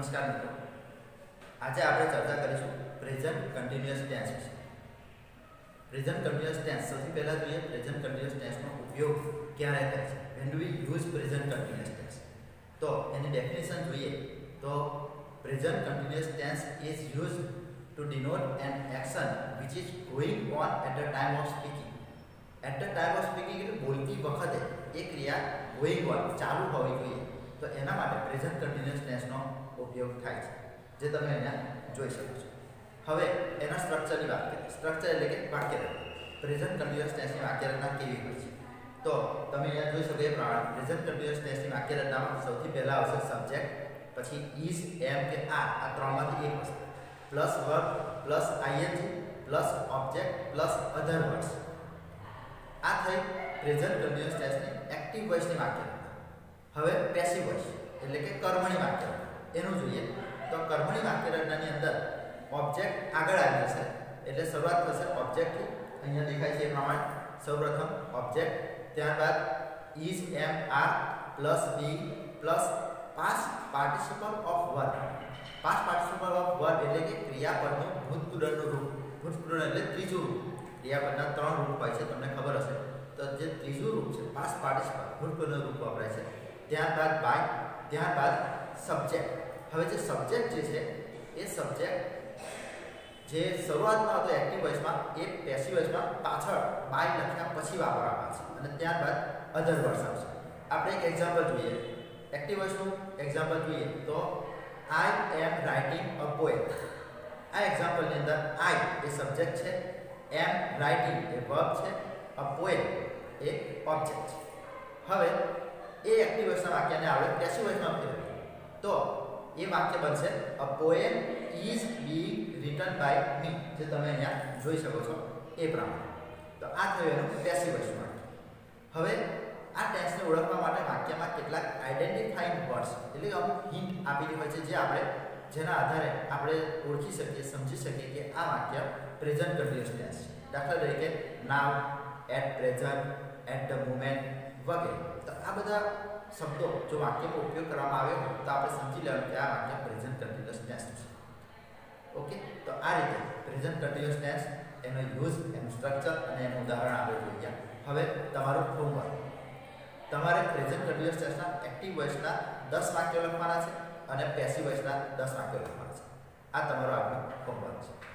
નમસ્કાર મિત્રો આજે આપણે ચર્ચા કરીશું પ્રેઝન્ટ કન્ટિન્યુઅસ ટેન્સ વિશે પ્રેઝન્ટ કન્ટિન્યુઅસ ટેન્સ સૌથી પહેલા જોઈએ પ્રેઝન્ટ કન્ટિન્યુઅસ ટેન્સનો ઉપયોગ ક્યારે થાય છે? When do we use present continuous tense તો એની ડેફિનેશન જોઈએ તો present continuous tense is used to denote an action which is going on at the time of speaking at the time of speaking એટલે બોલતી વખતે એ ક્રિયા going on ચાલુ હોવી જોઈએ. તો એના માટે પ્રેઝન્ટ કન્ટિન્યુઅસ ટેન્સનો ઉપયોગ થાય છે, જે તમે અહીંયા જોઈ શકો છો. હવે એના સ્ટ્રક્ચરની વાત કરીએ. સ્ટ્રક્ચર એટલે કે વાક્યરચના. પ્રેઝન્ટ કન્ટિન્યુઅસ ટેન્સની વાક્યરચના કેવી હોય છે? તો તમે અહીંયા જોઈ શકો એ પ્રમાણે પ્રેઝન્ટ કન્ટિન્યુઅસ ટેન્સની વાક્યરચનામાં સૌથી પહેલાં આવશે સબ્જેક્ટ પછી ઇઝ એમ કે આર આ ત્રણમાંથી એક વસ્તુ plus verb plus ING plus object plus other words આ થઈ પ્રેઝન્ટ કન્ટિન્યુઅસ ટેન્સની એક્ટિવ વોઇસની વાક્ય હવે પેસિવ વોઇસ એટલે કે કર્મણી વાક્ય. એનું જોઈએ. તો કર્મણી વાક્ય રચનાની અંદર ઓબ્જેક્ટ આગળ આવી જશે એટલે શરૂઆત થશે ઓબ્જેક્ટથી અહીંયા દેખાય છે એ પ્રમાણે. સૌપ્રથમ ઓબ્જેક્ટ ત્યારબાદ is am are plus be plus past participle of verb past participle of verb એટલે કે ક્રિયાપદનું ભૂતપૂર્વનું રૂપ. ભૂતપૂર્વ એટલે ત્રીજું રૂપ. ક્રિયાપદના ત્રણ રૂપ હોય છે. તમને ખબર હશે. તો જે ત્રીજું રૂપ છે પાસ્ટ પાર્ટિસિપલ ભૂતપૂર્વનું રૂપ વપરાય છે. ત્યારબાદ બાય ત્યારબાદ સબ્જેક્ટ હવે જે સબ્જેક્ટ જે છે, એ સબ્જેક્ટ જે શરૂઆતમાં હતો એક્ટિવ વોઇસમાં એ પેસિવ વોઇસમાં પાછળ બાય લખ્યા પછી વાપરવામાં આવશે અને ત્યારબાદ અધર વર્ડ્સ આવશે. આપણે એક એક્ઝામ્પલ જોઈએ. એક્ટિવ વોઇસનું એક્ઝામ્પલ જોઈએ તો આઈ એમ રાઇટિંગ અ પોએમ આ એક્ઝામ્પલની અંદર આઈ એ સબ્જેક્ટ છે એમ રાઇટિંગ એ વર્બ છે અ પોએમ એ ઓબ્જેક્ટ છે. હવે એ એક્ટિવ વોઇસના વાક્યને આપણે પેસિવ વોઇસમાં ફેરવીએ તો, એ વાક્ય બનશે a poem is be written by me જે તમે અહીંયા જોઈ શકો છો, એ પ્રમાણે. તો આ થયું એનું પેસિવ વોઇસ હવે, આ ટેન્સને ઓળખવા માટે વાક્યમાં કેટલાક આઈડેન્ટિફાઈંગ વર્ડ્સ એટલે અમુક હિન્ટ આપેલી હોય છે, જે આપણે જેના આધારે આપણે ઓળખી શકીએ, સમજી શકીએ કે આ વાક્ય પ્રેઝન્ટ કન્ટિન્યુઅસ ટેન્સ છે. દાખલા તરીકે now at present at the moment વગેરે તો આ બધા શબ્દો જો વાક્યનો ઉપયોગ કરવામાં આવે તો આપણે સમજી લેવાનું કે આ વાક્ય પ્રેઝન્ટ કન્ટિન્યુઅસ ટેન્સ છે. ઓકે? તો આ રીતે પ્રેઝન્ટ કન્ટિન્યુઅસ ટેન્સ એનો યુઝ એનું સ્ટ્રક્ચર અને એનું ઉદાહરણ આપણે જોઈએ હવે તમારું હોમવર્ક તમારે પ્રેઝન્ટ કન્ટિન્યુઅસ ટેન્સના એક્ટિવ વોઇસના 10 વાક્યો લખવાના છે અને પેસિવ વોઇસના 10 વાક્યો લખવાના છે. આ તમારો આપણો હોમવર્ક છે.